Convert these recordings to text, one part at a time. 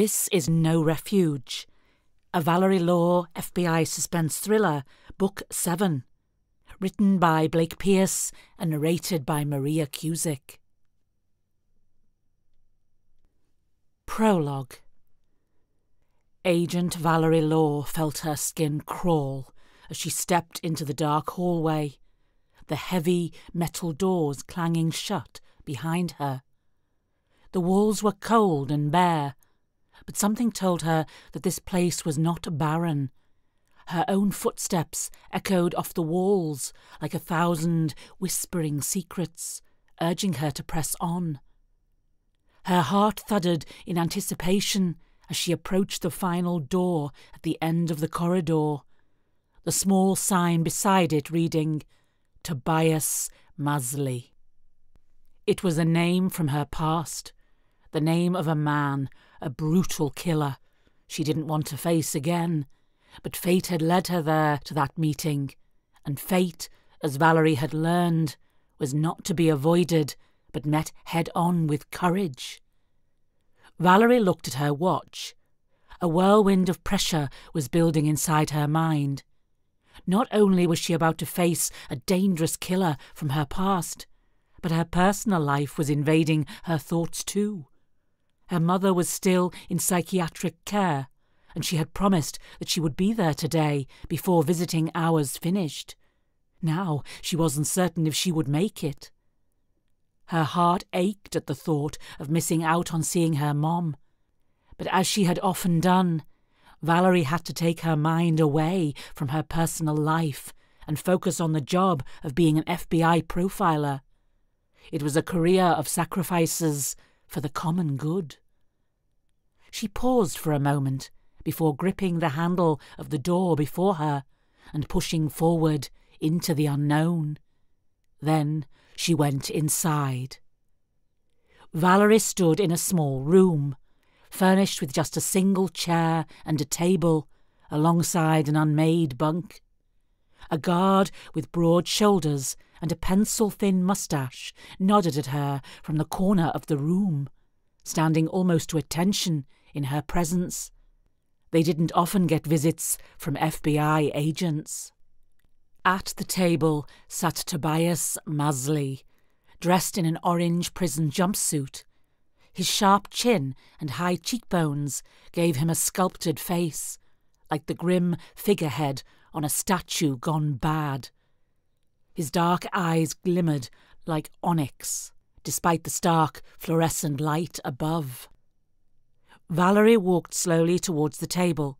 This is No Refuge, a Valerie Law FBI suspense thriller, Book 7, written by Blake Pierce and narrated by Maria Cusick. Prologue Agent Valerie Law felt her skin crawl as she stepped into the dark hallway, the heavy metal doors clanging shut behind her. The walls were cold and bare, but something told her that this place was not barren. Her own footsteps echoed off the walls like a thousand whispering secrets, urging her to press on. Her heart thudded in anticipation as she approached the final door at the end of the corridor, the small sign beside it reading, Tobias Masley. It was a name from her past, the name of a man, a brutal killer she didn't want to face again. But fate had led her there to that meeting, and fate, as Valerie had learned, was not to be avoided, but met head on with courage. Valerie looked at her watch. A whirlwind of pressure was building inside her mind. Not only was she about to face a dangerous killer from her past, but her personal life was invading her thoughts too. Her mother was still in psychiatric care, and she had promised that she would be there today before visiting hours finished. Now she wasn't certain if she would make it. Her heart ached at the thought of missing out on seeing her mom. But as she had often done, Valerie had to take her mind away from her personal life and focus on the job of being an FBI profiler. It was a career of sacrifices for the common good. She paused for a moment before gripping the handle of the door before her and pushing forward into the unknown. Then she went inside. Valerie stood in a small room, furnished with just a single chair and a table, alongside an unmade bunk. A guard with broad shoulders and a pencil thin moustache nodded at her from the corner of the room, standing almost to attention in her presence. They didn't often get visits from FBI agents. At the table sat Tobias Masley, dressed in an orange prison jumpsuit. His sharp chin and high cheekbones gave him a sculpted face, like the grim figurehead on a statue gone bad. His dark eyes glimmered like onyx, despite the stark fluorescent light above. Valerie walked slowly towards the table,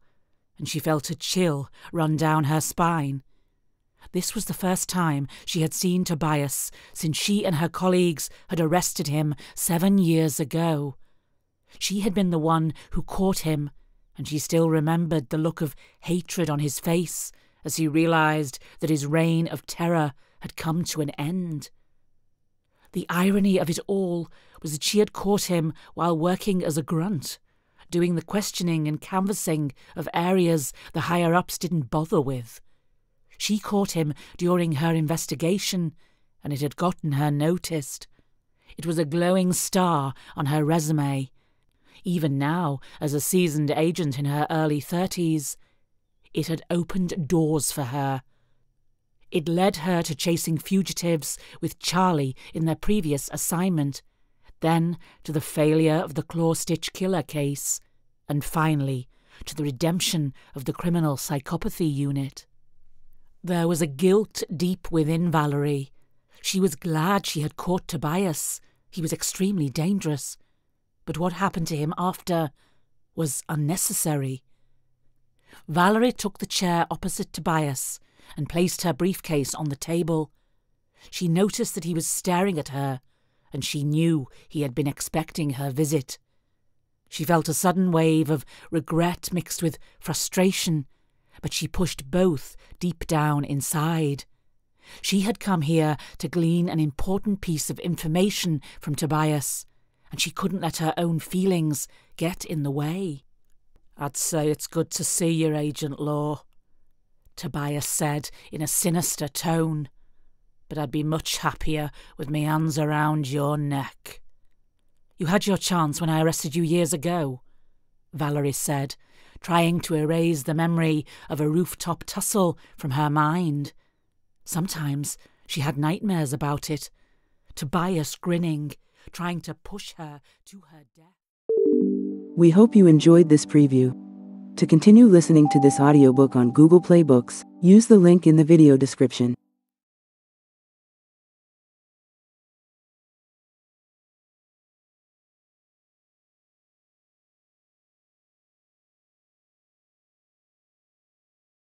and she felt a chill run down her spine. This was the first time she had seen Tobias since she and her colleagues had arrested him seven years ago. She had been the one who caught him, and she still remembered the look of hatred on his face as he realized that his reign of terror had come to an end. The irony of it all was that she had caught him while working as a grunt doing the questioning and canvassing of areas the higher ups didn't bother with. She caught him during her investigation, and it had gotten her noticed. It was a glowing star on her resume. Even now, as a seasoned agent in her early thirties, it had opened doors for her. It led her to chasing fugitives with Charlie in their previous assignment, then to the failure of the Claw Stitch Killer case, and finally to the redemption of the criminal psychopathy unit. There was a guilt deep within Valerie. She was glad she had caught Tobias. He was extremely dangerous. But what happened to him after was unnecessary. Valerie took the chair opposite Tobias and placed her briefcase on the table. She noticed that he was staring at her and she knew he had been expecting her visit. She felt a sudden wave of regret mixed with frustration, but she pushed both deep down inside. She had come here to glean an important piece of information from Tobias, and she couldn't let her own feelings get in the way. I'd say it's good to see your Agent Law, Tobias said in a sinister tone but I'd be much happier with me hands around your neck. You had your chance when I arrested you years ago. Valerie said, trying to erase the memory of a rooftop tussle from her mind. Sometimes she had nightmares about it. Tobias grinning, trying to push her to her death. We hope you enjoyed this preview. To continue listening to this audiobook on Google Play Books, use the link in the video description.